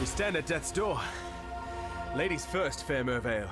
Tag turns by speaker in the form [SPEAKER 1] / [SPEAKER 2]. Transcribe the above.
[SPEAKER 1] We stand at death's door. Ladies first, fair Mervale.